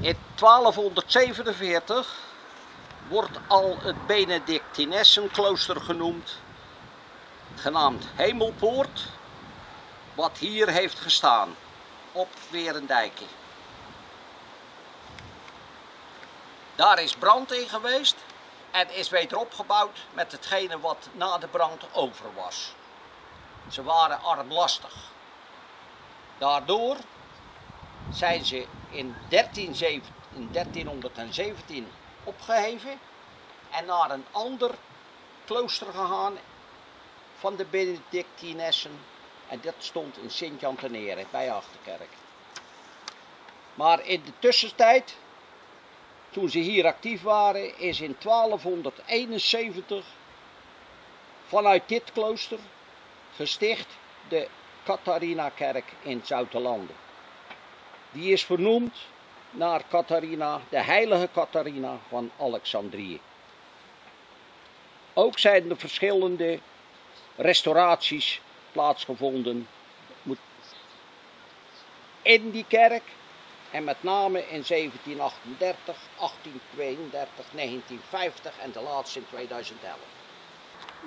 In 1247 wordt al het Benedictinessenklooster genoemd, genaamd Hemelpoort, wat hier heeft gestaan op Werendijken. Daar is brand in geweest en is weer opgebouwd met hetgene wat na de brand over was. Ze waren armlastig. Daardoor zijn ze in 1317 opgeheven en naar een ander klooster gegaan van de Benedictinessen. En dat stond in Sint-Jan ten bij Achterkerk. Maar in de tussentijd, toen ze hier actief waren, is in 1271 vanuit dit klooster gesticht de Catharina-kerk in Zoutelanden. Die is vernoemd naar Catharina, de heilige Catharina van Alexandrië. Ook zijn er verschillende restauraties plaatsgevonden in die kerk. En met name in 1738, 1832, 1950 en de laatste in 2011.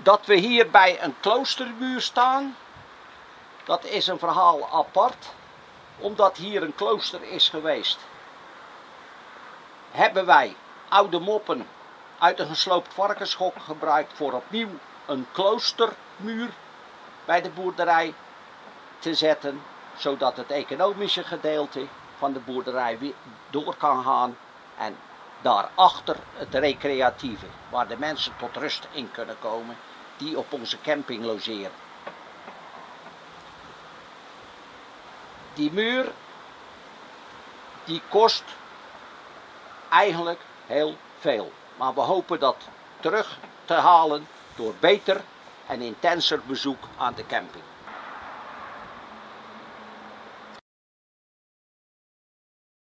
Dat we hier bij een kloostermuur staan, dat is een verhaal apart, omdat hier een klooster is geweest. Hebben wij oude moppen uit een gesloopt varkenschok gebruikt voor opnieuw een kloostermuur bij de boerderij te zetten, zodat het economische gedeelte van de boerderij weer door kan gaan en daarachter het recreatieve, waar de mensen tot rust in kunnen komen die op onze camping logeren. Die muur, die kost eigenlijk heel veel. Maar we hopen dat terug te halen door beter en intenser bezoek aan de camping.